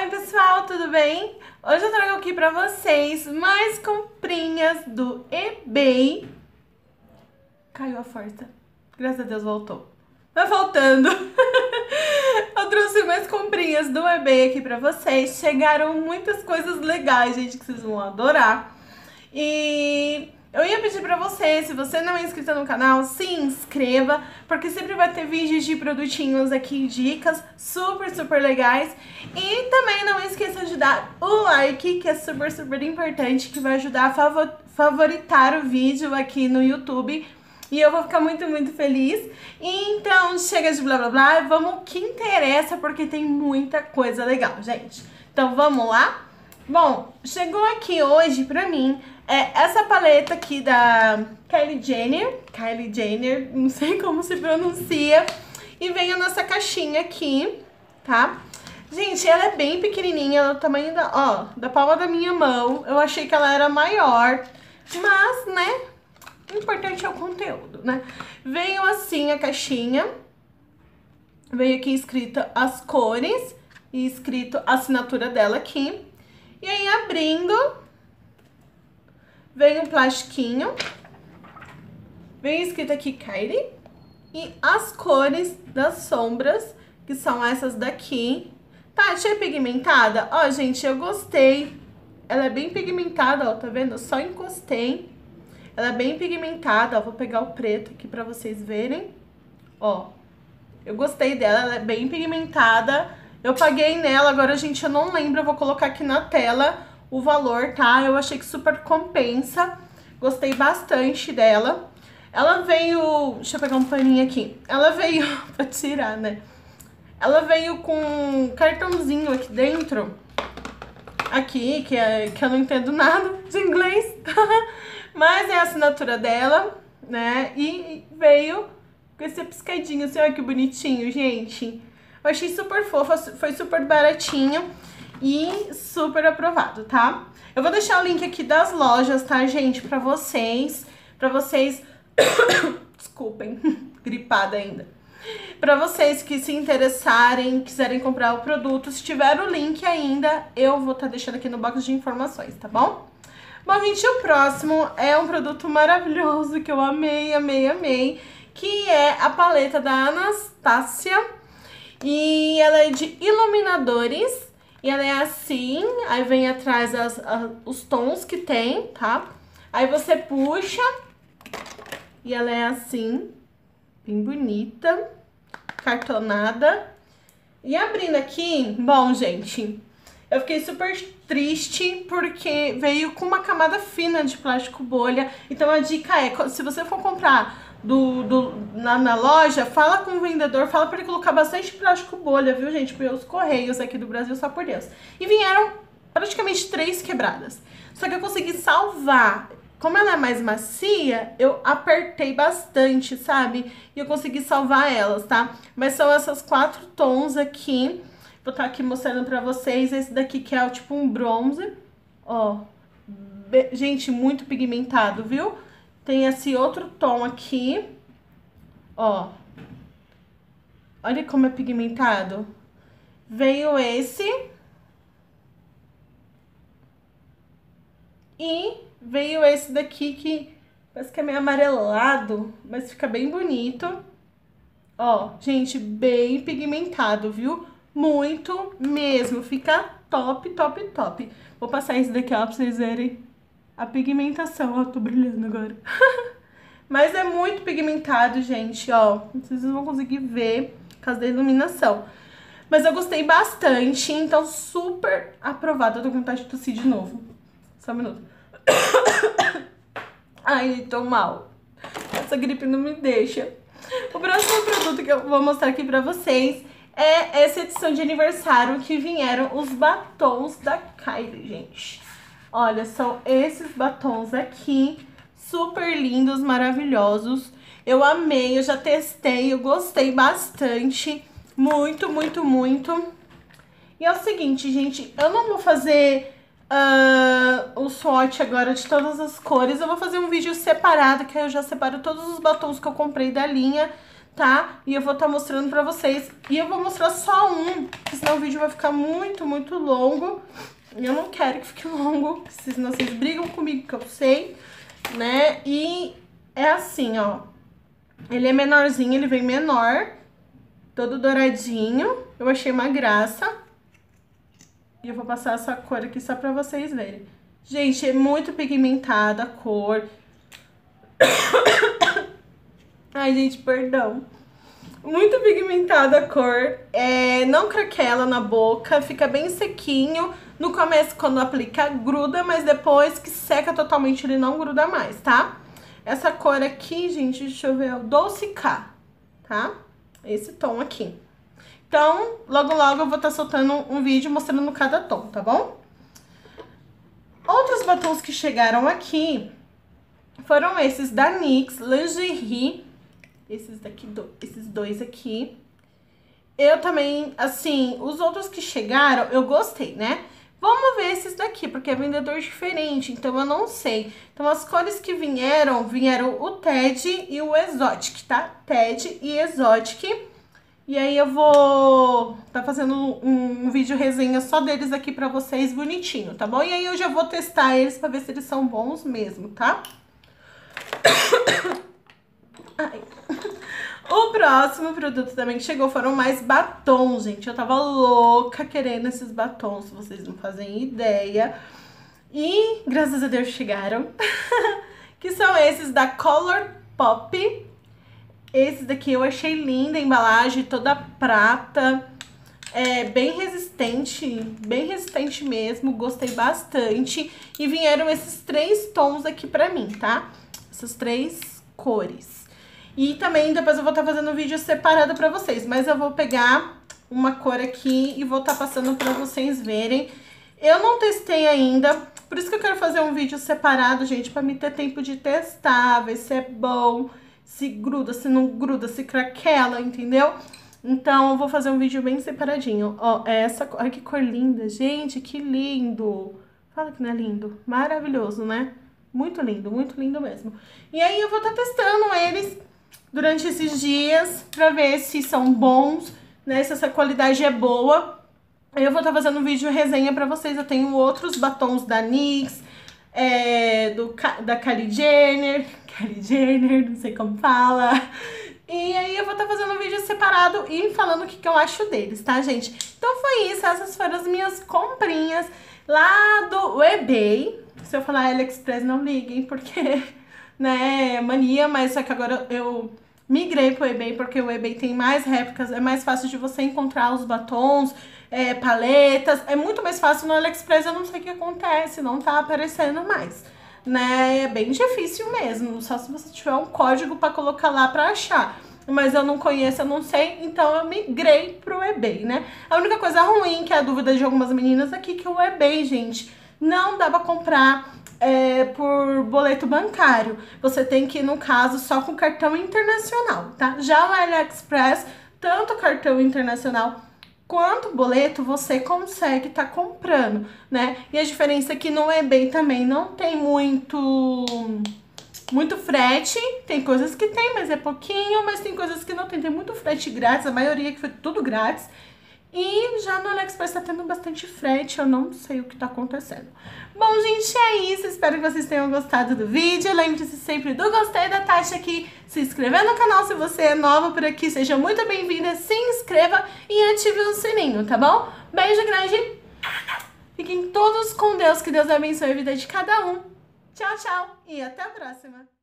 Oi pessoal, tudo bem? Hoje eu trago aqui pra vocês mais comprinhas do eBay. Caiu a força. Graças a Deus voltou. Vai voltando. eu trouxe mais comprinhas do eBay aqui pra vocês. Chegaram muitas coisas legais, gente, que vocês vão adorar. E eu ia pedir pra você, se você não é inscrito no canal, se inscreva, porque sempre vai ter vídeos de produtinhos aqui, dicas super, super legais. E também não esqueça de dar o like, que é super, super importante, que vai ajudar a favoritar o vídeo aqui no YouTube. E eu vou ficar muito, muito feliz. Então, chega de blá blá blá, vamos que interessa, porque tem muita coisa legal, gente. Então, vamos lá? Bom, chegou aqui hoje pra mim é essa paleta aqui da Kylie Jenner, Kylie Jenner, não sei como se pronuncia, e vem a nossa caixinha aqui, tá? Gente, ela é bem pequenininha, ela tamanho da, ó, da palma da minha mão. Eu achei que ela era maior, mas, né, o importante é o conteúdo, né? Veio assim a caixinha, veio aqui escrita as cores e escrito a assinatura dela aqui. E aí, abrindo, Vem um plastiquinho. Vem escrito aqui Kylie. E as cores das sombras, que são essas daqui. Tá, achei pigmentada? Ó, gente, eu gostei. Ela é bem pigmentada, ó, tá vendo? Eu só encostei. Ela é bem pigmentada, ó. Vou pegar o preto aqui pra vocês verem. Ó, eu gostei dela, ela é bem pigmentada. Eu paguei nela, agora, gente, eu não lembro, eu vou colocar aqui na tela o valor, tá? Eu achei que super compensa. Gostei bastante dela. Ela veio... Deixa eu pegar um paninho aqui. Ela veio... pra tirar, né? Ela veio com um cartãozinho aqui dentro. Aqui, que, é, que eu não entendo nada de inglês. Mas é a assinatura dela, né? E veio com esse piscadinho assim, olha que bonitinho, gente. Eu achei super fofa, foi super baratinho e super aprovado, tá? Eu vou deixar o link aqui das lojas, tá, gente, pra vocês, pra vocês... Desculpem, gripada ainda. Pra vocês que se interessarem, quiserem comprar o produto, se tiver o link ainda, eu vou estar tá deixando aqui no box de informações, tá bom? Bom, gente, o próximo é um produto maravilhoso que eu amei, amei, amei, que é a paleta da Anastácia. E ela é de iluminadores e ela é assim, aí vem atrás as, os tons que tem, tá? Aí você puxa e ela é assim, bem bonita, cartonada. E abrindo aqui, bom, gente, eu fiquei super triste porque veio com uma camada fina de plástico bolha. Então a dica é, se você for comprar do, do, na, na, loja, fala com o vendedor, fala para ele colocar bastante plástico bolha, viu, gente? Pelos correios aqui do Brasil, só por Deus. E vieram praticamente três quebradas. Só que eu consegui salvar. Como ela é mais macia, eu apertei bastante, sabe? E eu consegui salvar elas, tá? Mas são essas quatro tons aqui. Vou estar tá aqui mostrando pra vocês. Esse daqui que é tipo um bronze. Ó. Gente, muito pigmentado, viu? Tem esse outro tom aqui, ó. Olha como é pigmentado. Veio esse. E veio esse daqui que parece que é meio amarelado, mas fica bem bonito. Ó, gente, bem pigmentado, viu? Muito mesmo, fica top, top, top. Vou passar esse daqui, ó, pra vocês verem a pigmentação, ó, tô brilhando agora. Mas é muito pigmentado, gente, ó. Vocês vão conseguir ver por causa da iluminação. Mas eu gostei bastante, então super aprovado. Eu tô com vontade de tossir de novo. Só um minuto. Ai, tô mal. Essa gripe não me deixa. O próximo produto que eu vou mostrar aqui pra vocês é essa edição de aniversário que vieram os batons da Kylie, gente. Olha, são esses batons aqui, super lindos, maravilhosos. Eu amei, eu já testei, eu gostei bastante. Muito, muito, muito. E é o seguinte, gente, eu não vou fazer uh, o swatch agora de todas as cores. Eu vou fazer um vídeo separado, que eu já separo todos os batons que eu comprei da linha, tá? E eu vou estar tá mostrando pra vocês. E eu vou mostrar só um, senão o vídeo vai ficar muito, muito longo. Eu não quero que fique longo, senão vocês brigam comigo, que eu sei, né? E é assim, ó. Ele é menorzinho, ele vem menor, todo douradinho. Eu achei uma graça. E eu vou passar essa cor aqui só pra vocês verem. Gente, é muito pigmentada a cor. Ai, gente, perdão. Muito pigmentada a cor. É, não craquela na boca, fica bem sequinho. No começo, quando aplica, gruda, mas depois que seca totalmente, ele não gruda mais, tá? Essa cor aqui, gente, deixa eu ver, é o Doce K, tá? Esse tom aqui. Então, logo logo eu vou estar tá soltando um vídeo mostrando cada tom, tá bom? Outros batons que chegaram aqui foram esses da NYX Lingerie. Esses daqui, do, esses dois aqui. Eu também, assim, os outros que chegaram, eu gostei, né? Vamos ver esses daqui, porque é vendedor diferente, então eu não sei. Então, as cores que vieram, vieram o TED e o Exotic, tá? TED e Exotic. E aí eu vou tá fazendo um, vídeo resenha só deles aqui pra vocês, bonitinho, tá bom? E aí eu já vou testar eles pra ver se eles são bons mesmo, tá? Ai. O próximo produto também que chegou foram mais batons, gente. Eu tava louca querendo esses batons, vocês não fazem ideia. E graças a Deus chegaram. que são esses da Color Pop esse daqui eu achei linda a embalagem, toda prata. É bem resistente, bem resistente mesmo, gostei bastante. E vieram esses três tons aqui pra mim, tá? Essas três cores. E também depois eu vou estar tá fazendo um vídeo separado pra vocês, mas eu vou pegar uma cor aqui e vou estar tá passando pra vocês verem. Eu não testei ainda, por isso que eu quero fazer um vídeo separado, gente, pra me ter tempo de testar, ver se é bom se gruda, se não gruda, se craquela, entendeu? Então, eu vou fazer um vídeo bem separadinho. Ó, é essa... Olha que cor linda, gente, que lindo! Fala que não é lindo. Maravilhoso, né? Muito lindo, muito lindo mesmo. E aí, eu vou estar tá testando eles durante esses dias pra ver se são bons, né? Se essa qualidade é boa. Eu vou estar tá fazendo um vídeo resenha pra vocês. Eu tenho outros batons da NYX, é, do, da Kylie Jenner, Kylie Jenner, não sei como fala. E aí eu vou estar tá fazendo um vídeo separado e falando o que, que eu acho deles, tá, gente? Então foi isso, essas foram as minhas comprinhas lá do eBay. Se eu falar AliExpress, não liguem, porque, né, mania, mas só que agora eu migrei pro eBay, porque o eBay tem mais réplicas, é mais fácil de você encontrar os batons, é, paletas, é muito mais fácil no AliExpress, eu não sei o que acontece, não tá aparecendo mais né? É bem difícil mesmo, só se você tiver um código para colocar lá para achar. Mas eu não conheço, eu não sei, então eu migrei pro eBay, né? A única coisa ruim, que é a dúvida de algumas meninas aqui, que o eBay, gente, não dá pra comprar é, por boleto bancário. Você tem que ir, no caso, só com cartão internacional, tá? Já o AliExpress, tanto cartão internacional quanto boleto você consegue estar tá comprando, né? E a diferença é que no eBay também não tem muito muito frete, tem coisas que tem, mas é pouquinho, mas tem coisas que não tem, tem muito frete grátis, a maioria que foi tudo grátis. E já no AliExpress tá tendo bastante frete, eu não sei o que tá acontecendo. Bom, gente, é isso. Espero que vocês tenham gostado do vídeo. Lembre-se sempre do gostei da Tati aqui. Se inscrever no canal se você é nova por aqui. Seja muito bem-vinda. Se inscreva e ative o sininho, tá bom? Beijo grande. Fiquem todos com Deus. Que Deus abençoe a vida de cada um. Tchau, tchau. E até a próxima.